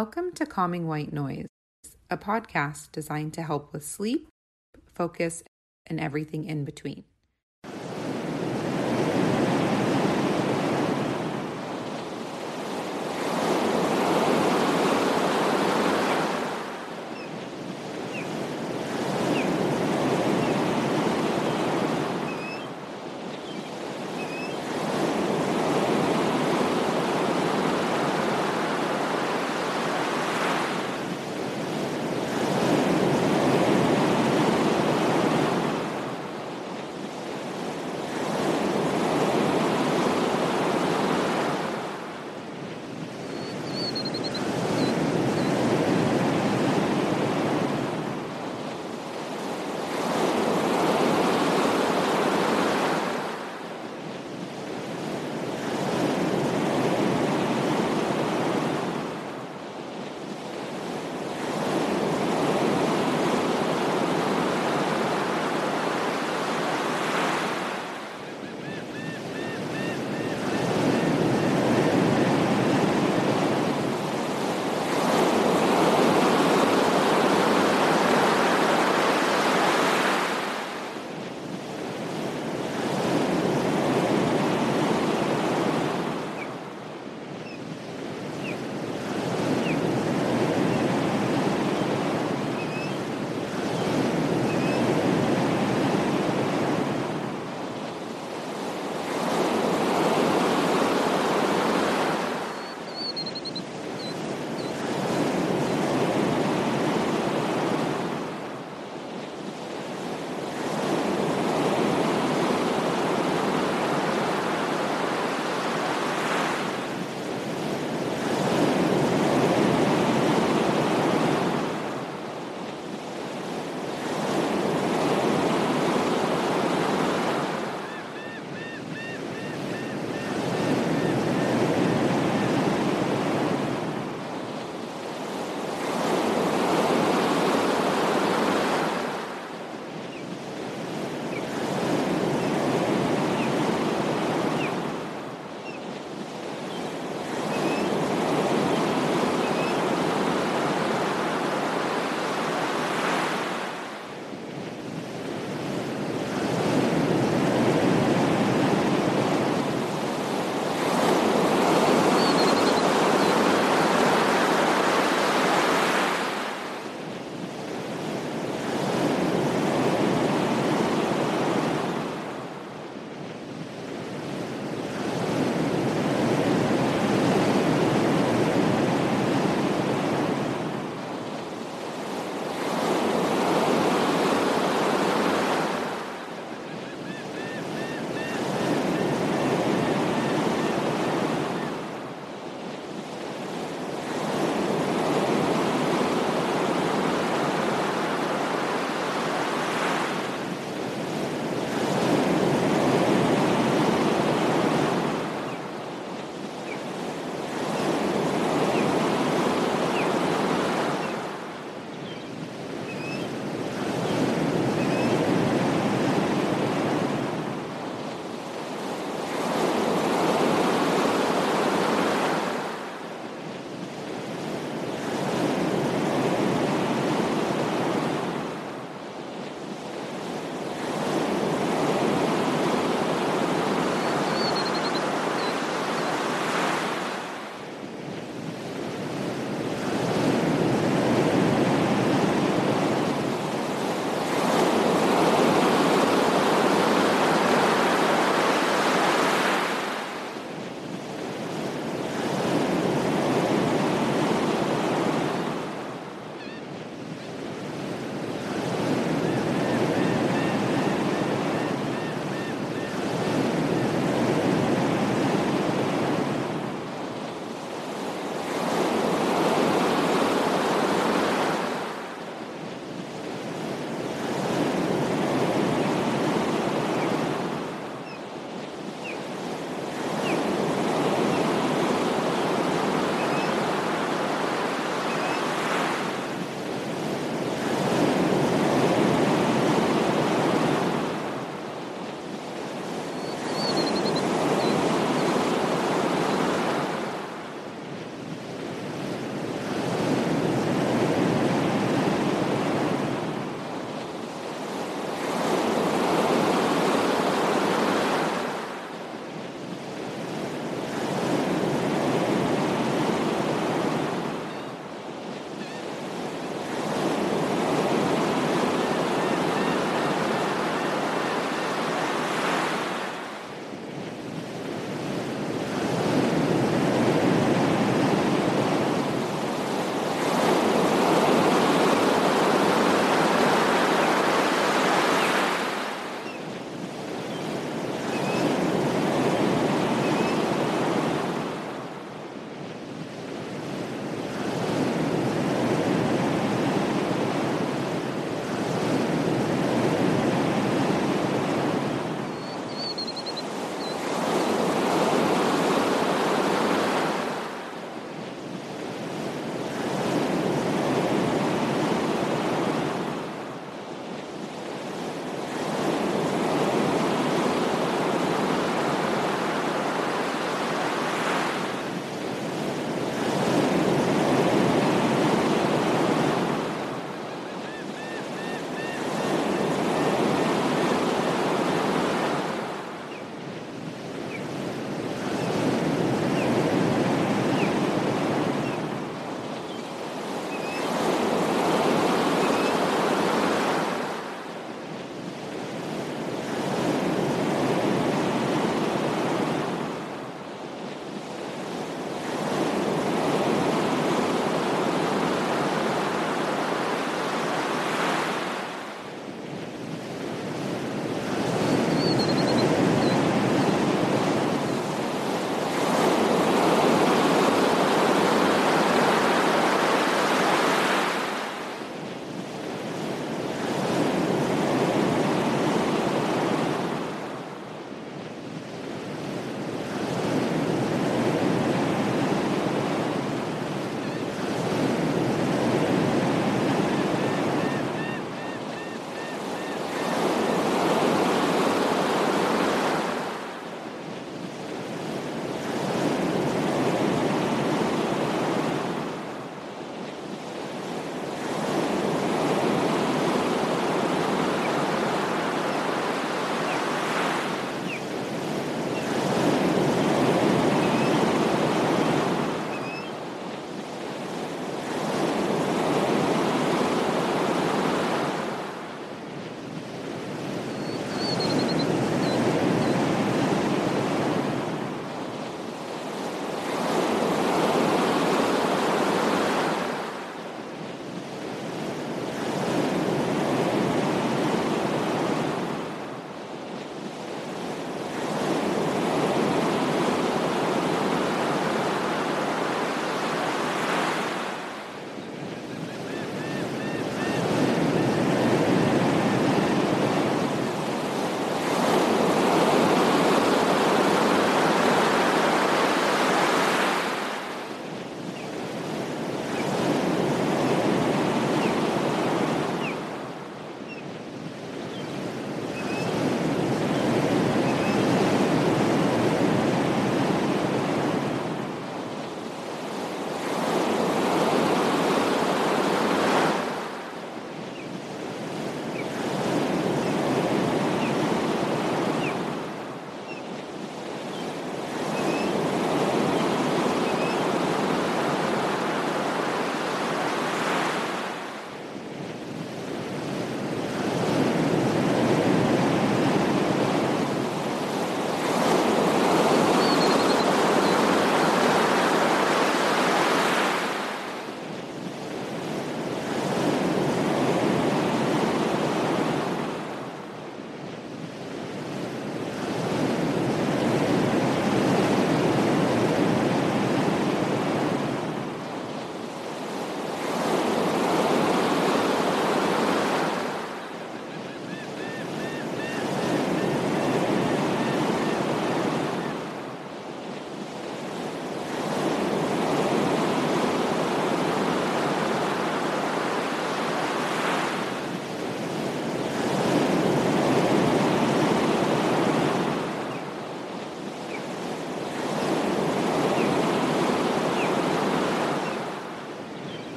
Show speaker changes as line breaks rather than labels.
Welcome to Calming White Noise, a podcast designed to help with sleep, focus, and everything in between.